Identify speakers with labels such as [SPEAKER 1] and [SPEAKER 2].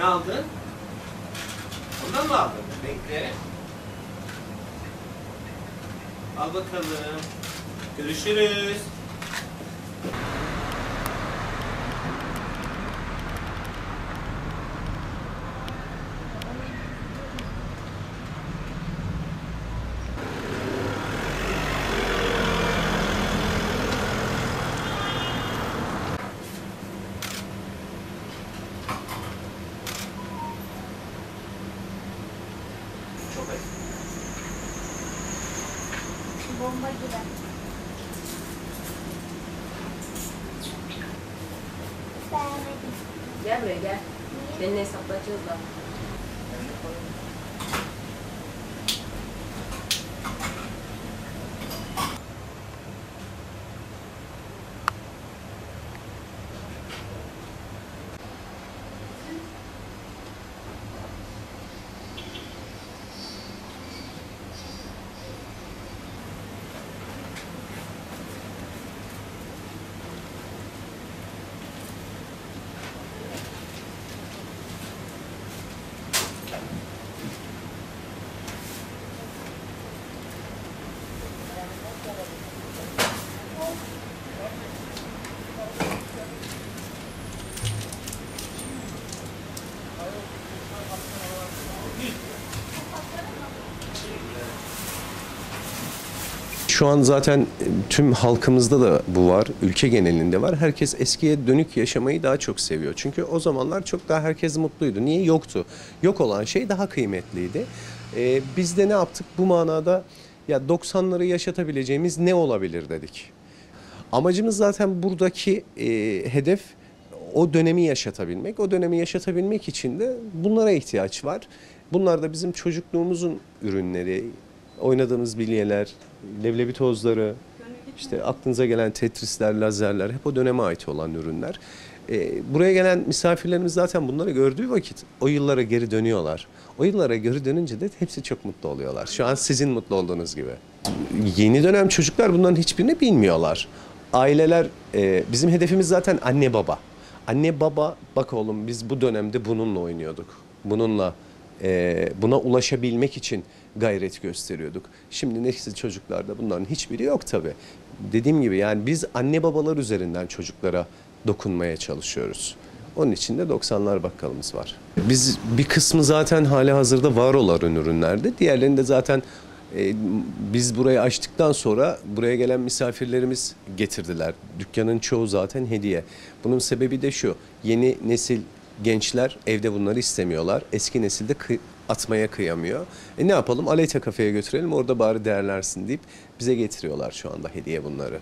[SPEAKER 1] Ne aldın? Ondan mı aldın? Bekle. Al bakalım. Görüşürüz.
[SPEAKER 2] Bomba gibi. Beğenmedim.
[SPEAKER 3] Gel buraya gel. Seninle hesaplaşacağız da.
[SPEAKER 4] Şu an zaten tüm halkımızda da bu var, ülke genelinde var. Herkes eskiye dönük yaşamayı daha çok seviyor. Çünkü o zamanlar çok daha herkes mutluydu. Niye? Yoktu. Yok olan şey daha kıymetliydi. Ee, biz de ne yaptık? Bu manada ya 90'ları yaşatabileceğimiz ne olabilir dedik. Amacımız zaten buradaki e, hedef o dönemi yaşatabilmek. O dönemi yaşatabilmek için de bunlara ihtiyaç var. Bunlar da bizim çocukluğumuzun ürünleri, oynadığımız bilyeler, leblebi tozları, işte aklınıza gelen tetrisler, lazerler hep o döneme ait olan ürünler. E, buraya gelen misafirlerimiz zaten bunları gördüğü vakit o yıllara geri dönüyorlar. O yıllara geri dönünce de hepsi çok mutlu oluyorlar. Şu an sizin mutlu olduğunuz gibi. Yeni dönem çocuklar bunların hiçbirini bilmiyorlar. Aileler, e, bizim hedefimiz zaten anne baba. Anne baba bak oğlum biz bu dönemde bununla oynuyorduk. Bununla buna ulaşabilmek için gayret gösteriyorduk. Şimdi nesil çocuklarda bunların hiçbiri yok tabii. Dediğim gibi yani biz anne babalar üzerinden çocuklara dokunmaya çalışıyoruz. Onun için de 90'lar bakkalımız var. Biz bir kısmı zaten hali hazırda var olan ürünlerde. Diğerlerini de zaten e, biz burayı açtıktan sonra buraya gelen misafirlerimiz getirdiler. Dükkanın çoğu zaten hediye. Bunun sebebi de şu. Yeni nesil gençler evde bunları istemiyorlar. Eski nesil de kı- atmaya kıyamıyor. E ne yapalım? Aleyta kafeye götürelim orada bari değerlensin deyip bize getiriyorlar şu anda hediye bunları.